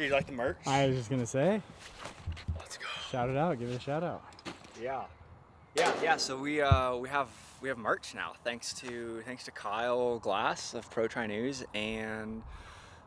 Do you like the merch? I was just gonna say, Let's go. shout it out, give it a shout out. Yeah. Yeah, yeah. So we uh, we have we have merch now, thanks to thanks to Kyle Glass of Pro Tri News and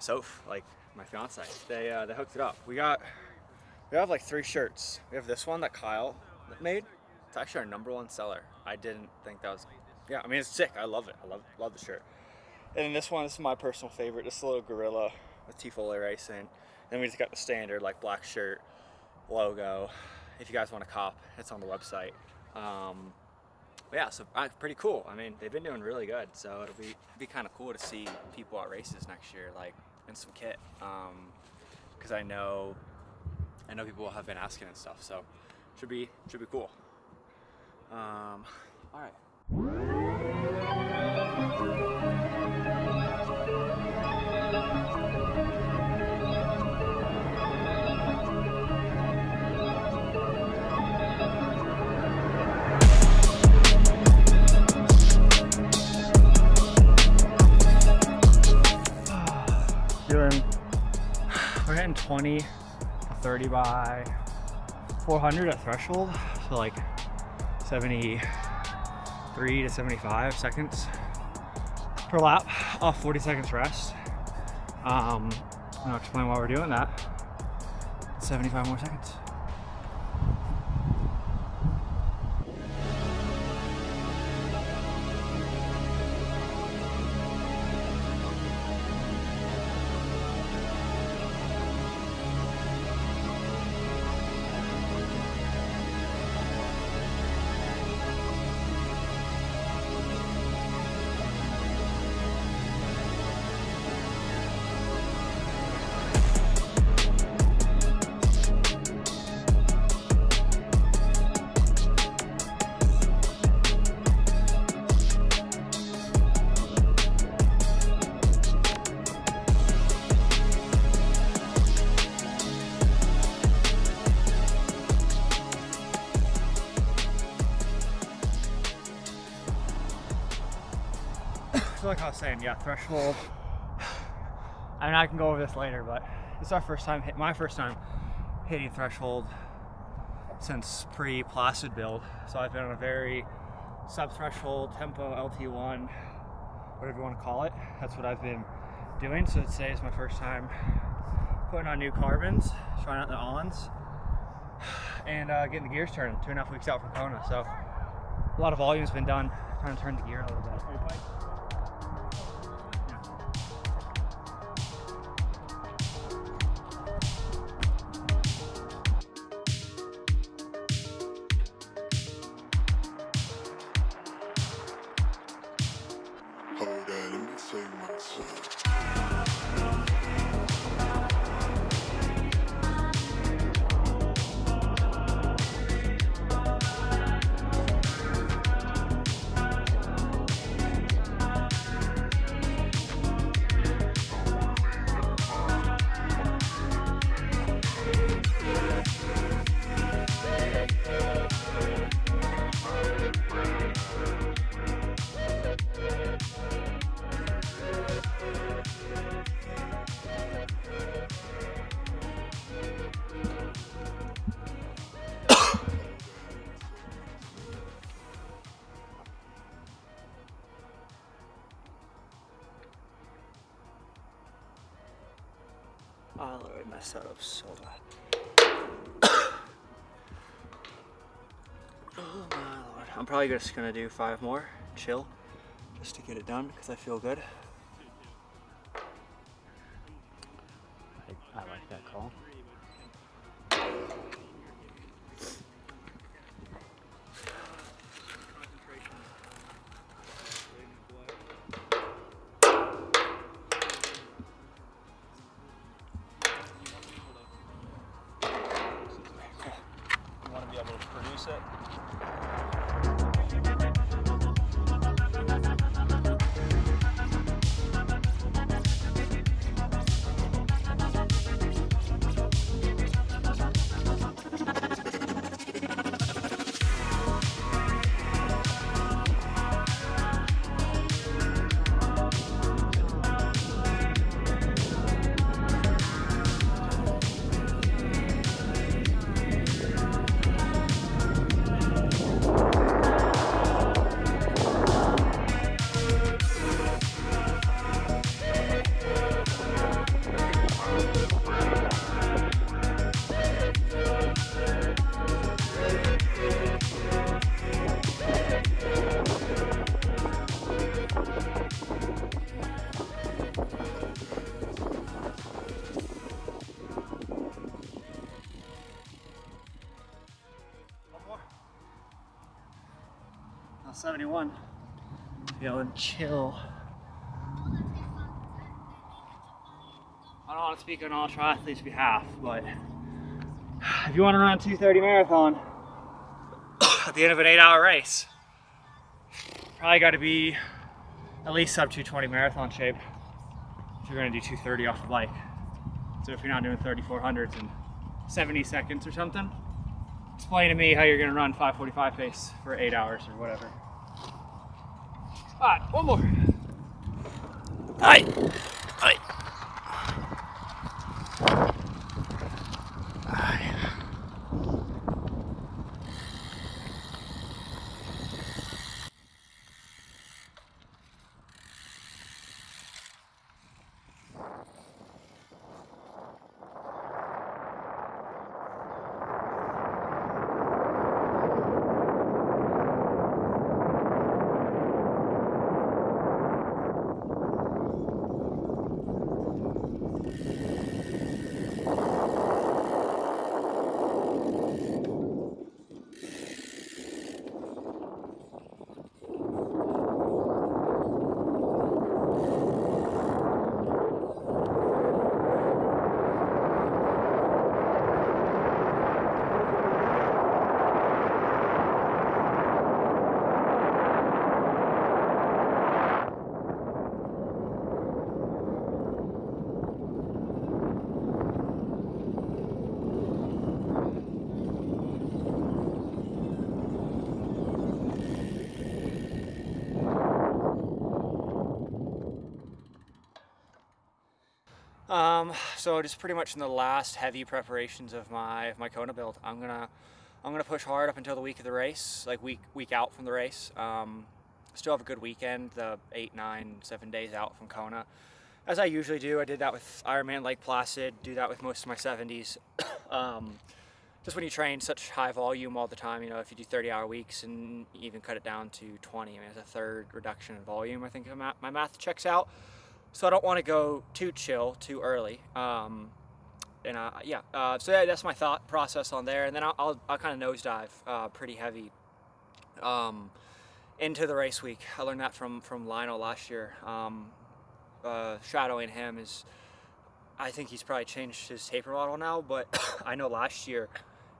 Soph, like my fiance. They uh, they hooked it up. We got we have like three shirts. We have this one that Kyle made. It's actually our number one seller. I didn't think that was. Yeah, I mean it's sick. I love it. I love love the shirt. And then this one this is my personal favorite. This little gorilla with T Foley Racing. Then we just got the standard like black shirt logo. If you guys want to cop, it's on the website. Um, yeah, so uh, pretty cool. I mean, they've been doing really good, so it'll be be kind of cool to see people at races next year, like in some kit, because I know I know people have been asking and stuff. So should be should be cool. Um, all right. 120 to 30 by 400 at threshold. So like 73 to 75 seconds per lap off 40 seconds rest. Um, I'll explain why we're doing that. 75 more seconds. So like I was saying, yeah, threshold. I mean, I can go over this later, but it's our first time, my first time hitting threshold since pre-placid build. So I've been on a very sub-threshold tempo LT1, whatever you want to call it. That's what I've been doing. So today is my first time putting on new carbons, trying out the ons, and uh, getting the gears turning. Two and a half weeks out from Kona, so a lot of volume's been done. Trying to turn the gear a little bit. I literally messed that up so bad. oh my lord. I'm probably just gonna do five more, chill, just to get it done because I feel good. Chill. I don't want to speak on all triathletes' behalf, but if you want to run a 230 marathon at the end of an eight hour race, probably got to be at least sub 220 marathon shape if you're going to do 230 off the bike. So if you're not doing 3400s in 70 seconds or something, explain to me how you're going to run 545 pace for eight hours or whatever. All right, one more. Aye. Aye. Um, so just pretty much in the last heavy preparations of my of my Kona build, I'm gonna I'm gonna push hard up until the week of the race, like week week out from the race. Um, still have a good weekend, the eight, nine, seven days out from Kona, as I usually do. I did that with Ironman Lake Placid, do that with most of my 70s. um, just when you train such high volume all the time, you know, if you do 30 hour weeks and even cut it down to 20, I mean, it's a third reduction in volume. I think my math checks out. So I don't want to go too chill too early. Um, and uh, yeah, uh, so yeah, that's my thought process on there. And then I'll, I'll, I'll kind of nosedive uh, pretty heavy um, into the race week. I learned that from, from Lionel last year. Um, uh, shadowing him is, I think he's probably changed his taper model now, but I know last year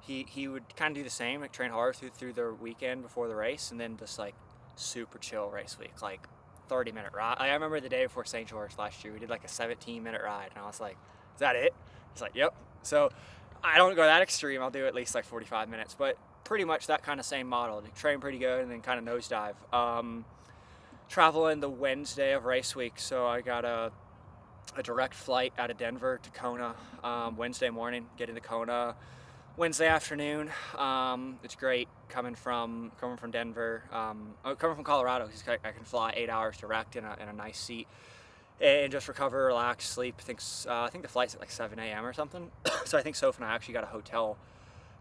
he, he would kind of do the same, like train hard through, through the weekend before the race and then just like super chill race week. Like 30 minute ride. I remember the day before St. George last year, we did like a 17 minute ride, and I was like, "Is that it?" He's like, "Yep." So I don't go that extreme. I'll do at least like 45 minutes, but pretty much that kind of same model. train pretty good and then kind of nosedive. Um, traveling the Wednesday of race week, so I got a a direct flight out of Denver to Kona um, Wednesday morning. Get into Kona Wednesday afternoon. Um, it's great coming from coming from Denver, um, oh, coming from Colorado. Because I can fly eight hours direct in a, in a nice seat and just recover, relax, sleep. I think, uh, I think the flight's at like 7 a.m. or something. so I think Soph and I actually got a hotel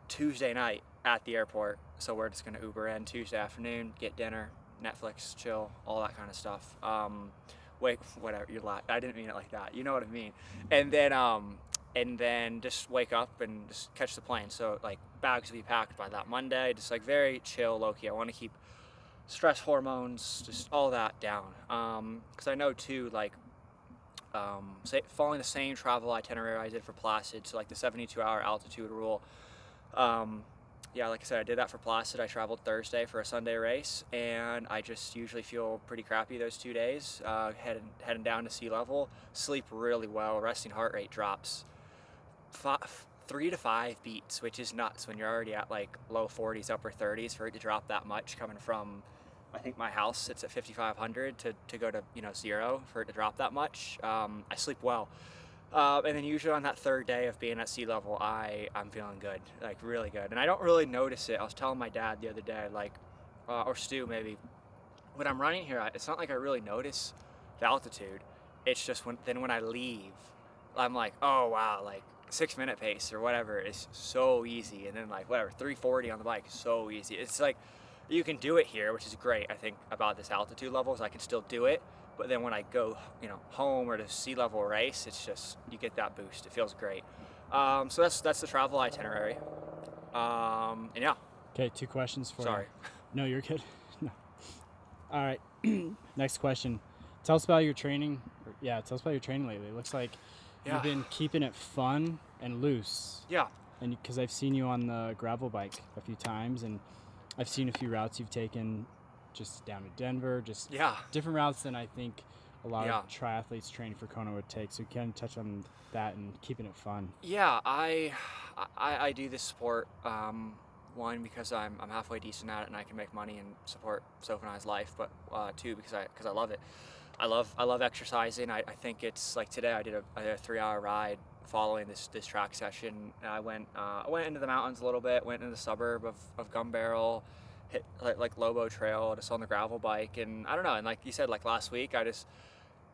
Tuesday night at the airport. So we're just gonna Uber in Tuesday afternoon, get dinner, Netflix, chill, all that kind of stuff. Um, wait, whatever. You are I didn't mean it like that. You know what I mean. And then um, and then just wake up and just catch the plane. So like bags will be packed by that Monday. Just like very chill, low key. I want to keep stress hormones, just all that down. Because um, I know too, like um, say, following the same travel itinerary I did for Placid, so like the 72 hour altitude rule. Um, yeah, like I said, I did that for Placid. I traveled Thursday for a Sunday race, and I just usually feel pretty crappy those two days. Uh, heading heading down to sea level, sleep really well. Resting heart rate drops five, three to five beats, which is nuts when you're already at like low 40s, upper 30s for it to drop that much coming from, I think my house sits at 5,500 to, to go to, you know, zero for it to drop that much. Um, I sleep well. Uh, and then usually on that third day of being at sea level, I, I'm feeling good, like really good. And I don't really notice it. I was telling my dad the other day, like, uh, or Stu maybe, when I'm running here, it's not like I really notice the altitude. It's just when, then when I leave, I'm like, oh wow, like six minute pace or whatever is so easy. And then like whatever, 340 on the bike is so easy. It's like you can do it here, which is great. I think about this altitude levels, I can still do it. But then when I go, you know, home or to sea level race, it's just you get that boost. It feels great. Um, so that's that's the travel itinerary. Um, and yeah. Okay, two questions for Sorry. you. No, you're good. no. All right. Next question. Tell us about your training. Yeah, tell us about your training lately. It looks like Yeah. you've been keeping it fun and loose. Yeah. And because I've seen you on the gravel bike a few times, and I've seen a few routes you've taken, just down to Denver, just Yeah. different routes than I think a lot Yeah. of triathletes training for Kona would take. So you can touch on that and keeping it fun. Yeah, I, I, I do this sport um, one because I'm, I'm halfway decent at it and I can make money and support Sophie and I's life, but uh, two because I because I love it. I love I love exercising. I, I think it's like today I did a, a three hour ride following this this track session. I went uh, I went into the mountains a little bit, went into the suburb of, of Gun Barrel, hit like, like Lobo Trail just on the gravel bike, and I don't know. And like you said, like last week I just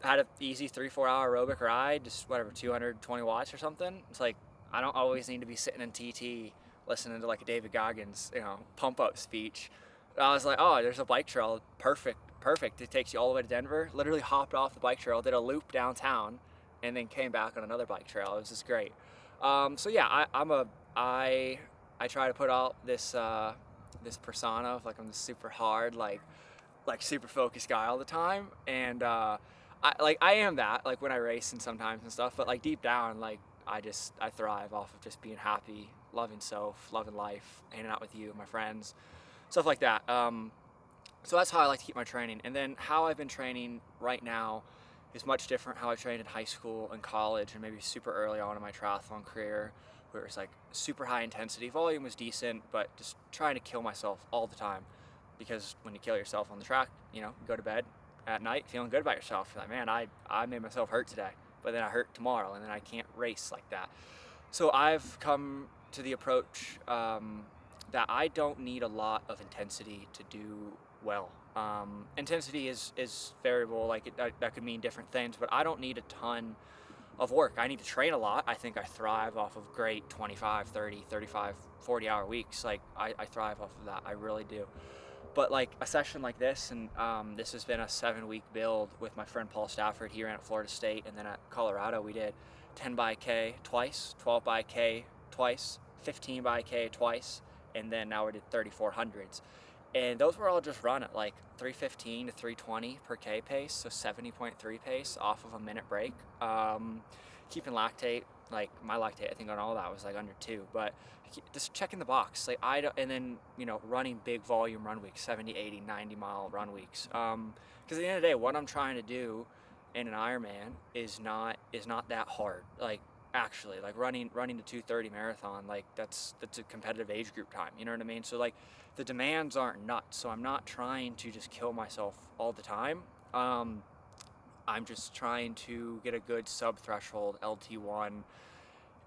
had an easy three four hour aerobic ride, just whatever 220 watts or something. It's like I don't always need to be sitting in TT listening to like a David Goggins, you know, pump up speech. I was like, oh, there's a bike trail, perfect, perfect. It takes you all the way to Denver. Literally hopped off the bike trail, did a loop downtown, and then came back on another bike trail. It was just great. Um, so yeah, I, I'm a I I try to put out this uh, this persona of like I'm this super hard like like super focused guy all the time, and uh, I like I am that like when I race and sometimes and stuff. But like deep down, like I just I thrive off of just being happy, loving self, loving life, hanging out with you, my friends, stuff like that. Um, so that's how I like to keep my training. And then how I've been training right now is much different how I trained in high school and college and maybe super early on in my triathlon career where it was like super high intensity. Volume was decent, but just trying to kill myself all the time. Because when you kill yourself on the track, you know, you go to bed at night feeling good about yourself. You're like, man, I, I made myself hurt today, but then I hurt tomorrow and then I can't race like that. So I've come to the approach um, that I don't need a lot of intensity to do well. Um, intensity is, is variable, like it, that, that could mean different things, but I don't need a ton of work. I need to train a lot. I think I thrive off of great 25, 30, 35, 40 hour weeks. Like I, I thrive off of that. I really do. But like a session like this, and um, this has been a seven week build with my friend Paul Stafford. He ran at Florida State, and then at Colorado we did 10 by K twice, 12 by K twice, 15 by K twice, and then now we did 3400s. And those were all just run at like 315 to 320 per K pace, so 70.3 pace off of a minute break. Um, keeping lactate, like my lactate, I think on all that was like under two, but just checking the box. Like I don't, and then you know running big volume run weeks, 70, 80, 90 mile run weeks. Um, because at the end of the day, what I'm trying to do in an Ironman is not is not that hard. Like actually, like running running the 230 marathon, like that's that's a competitive age group time. You know what I mean? So like the demands aren't nuts. So I'm not trying to just kill myself all the time. Um, I'm just trying to get a good sub threshold LT1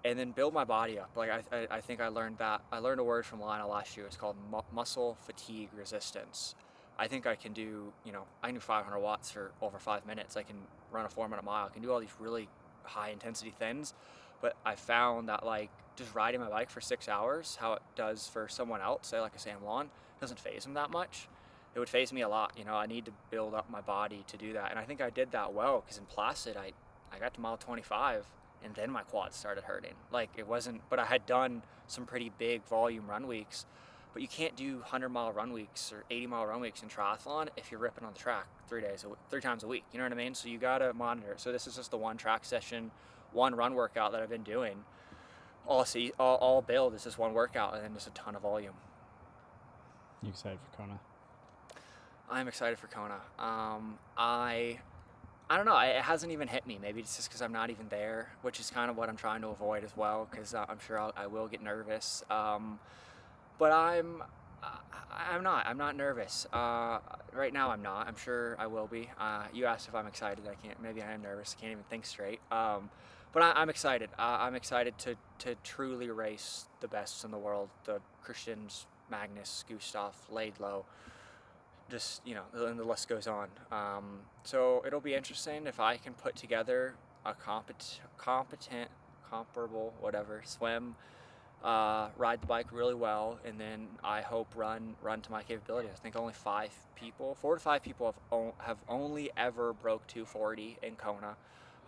and then build my body up. Like I, I, I think I learned that. I learned a word from Lionel last year. It's called mu- muscle fatigue resistance. I think I can do, you know, I can do 500 watts for over five minutes. I can run a four minute mile. I can do all these really high intensity things. But I found that like just riding my bike for six hours, how it does for someone else, say like a Sam Long, doesn't phase them that much. It would phase me a lot. You know, I need to build up my body to do that. And I think I did that well because in Placid, I, I got to mile 25 and then my quads started hurting. Like it wasn't, but I had done some pretty big volume run weeks. But you can't do 100 mile run weeks or 80 mile run weeks in triathlon if you're ripping on the track three days, w- three times a week. You know what I mean? So you gotta monitor. So this is just the one track session, one run workout that I've been doing. All see, all, all build is just one workout and then just a ton of volume. You excited for Kona? I'm excited for Kona. Um, I, I don't know. It hasn't even hit me. Maybe it's just because I'm not even there, which is kind of what I'm trying to avoid as well. Because uh, I'm sure I'll, I will get nervous. Um, but I'm, I'm not. I'm not nervous. Uh, right now, I'm not. I'm sure I will be. Uh, you asked if I'm excited. I can't. Maybe I am nervous. I can't even think straight. Um, but I, I'm excited. Uh, I'm excited to to truly race the best in the world. The Christians, Magnus, Gustav, Laidlow just you know and the list goes on um, so it'll be interesting if i can put together a competent competent comparable whatever swim uh, ride the bike really well and then i hope run run to my capabilities i think only five people four to five people have, have only ever broke 240 in kona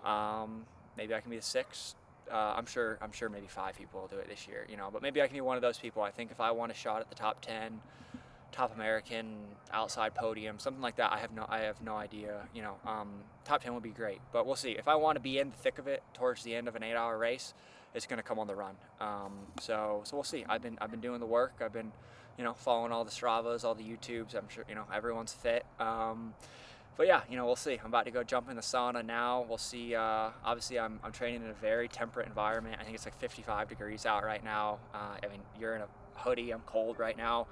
um, maybe i can be the sixth uh, i'm sure i'm sure maybe five people will do it this year you know but maybe i can be one of those people i think if i want a shot at the top 10 top American outside podium, something like that. I have no, I have no idea. You know, um, top 10 would be great, but we'll see. If I want to be in the thick of it towards the end of an eight-hour race, it's going to come on the run. Um, so, so we'll see. I've been, I've been doing the work. I've been, you know, following all the Stravas, all the YouTubes. I'm sure, you know, everyone's fit. Um, but yeah, you know, we'll see. I'm about to go jump in the sauna now. We'll see. Uh, obviously, I'm, I'm training in a very temperate environment. I think it's like 55 degrees out right now. Uh, I mean, you're in a hoodie. I'm cold right now.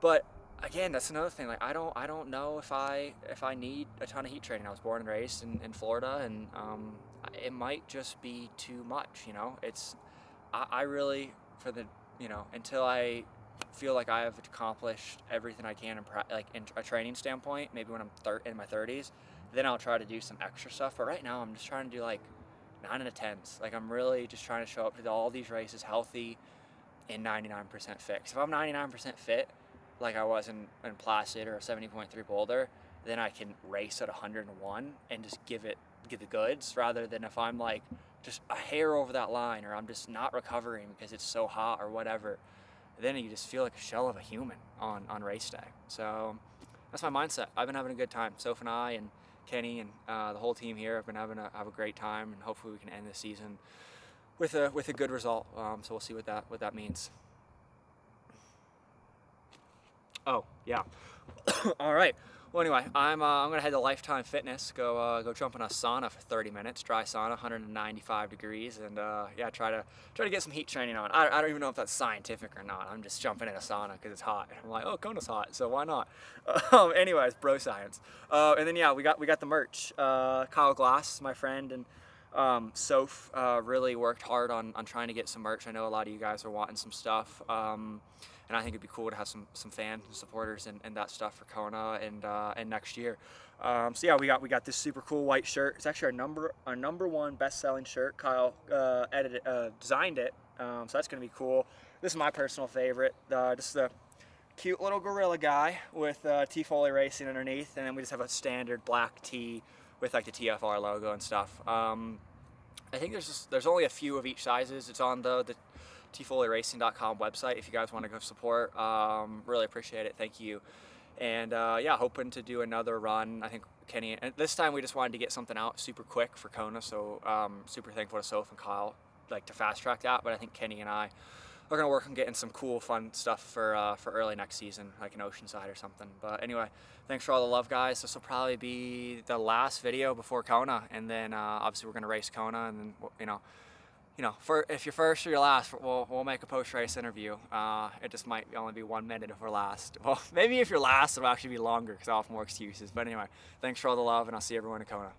But again, that's another thing. Like, I don't, I don't know if I, if I need a ton of heat training. I was born and raised in, in Florida, and um, it might just be too much. You know, it's, I, I really, for the, you know, until I feel like I have accomplished everything I can in like in a training standpoint. Maybe when I'm in my 30s, then I'll try to do some extra stuff. But right now, I'm just trying to do like nine and a tens. Like I'm really just trying to show up to all these races healthy and 99% fit. If I'm 99% fit, like I was in, in Placid or a 70.3 Boulder, then I can race at 101 and just give it give the goods rather than if I'm like just a hair over that line or I'm just not recovering because it's so hot or whatever then you just feel like a shell of a human on, on race day. So that's my mindset. I've been having a good time. Soph and I and Kenny and uh, the whole team here have been having a, have a great time, and hopefully we can end the season with a with a good result. Um, so we'll see what that what that means. Oh yeah. All right. Well, anyway, I'm, uh, I'm gonna head to Lifetime Fitness, go uh, go jump in a sauna for 30 minutes, dry sauna, 195 degrees, and uh, yeah, try to try to get some heat training on. I, I don't even know if that's scientific or not. I'm just jumping in a sauna because it's hot. I'm like, oh, Kona's hot, so why not? Um, anyways, bro science. Uh, and then yeah, we got we got the merch. Uh, Kyle Glass, my friend, and um, Soph uh, really worked hard on, on trying to get some merch. I know a lot of you guys are wanting some stuff. Um, and I think it'd be cool to have some some fans and supporters and, and that stuff for Kona and uh, and next year. Um, so yeah, we got we got this super cool white shirt. It's actually our number our number one best selling shirt. Kyle uh, edited uh, designed it, um, so that's gonna be cool. This is my personal favorite. Uh, just the cute little gorilla guy with uh, T Foley Racing underneath, and then we just have a standard black tee with like the TFR logo and stuff. Um, I think there's just, there's only a few of each sizes. It's on the, the tfoleyracing.com website if you guys want to go support. Um, really appreciate it. Thank you. And uh, yeah, hoping to do another run. I think Kenny, and this time we just wanted to get something out super quick for Kona. So um, super thankful to Soph and Kyle like to fast track that. But I think Kenny and I are gonna work on getting some cool, fun stuff for uh, for early next season, like an Oceanside or something. But anyway, thanks for all the love, guys. This will probably be the last video before Kona, and then uh, obviously we're gonna race Kona, and then you know you know, for if you're first or you're last, we'll, we'll make a post-race interview. Uh, it just might only be one minute if we're last. Well, maybe if you're last, it'll actually be longer because I'll have more excuses. But anyway, thanks for all the love, and I'll see everyone in Kona.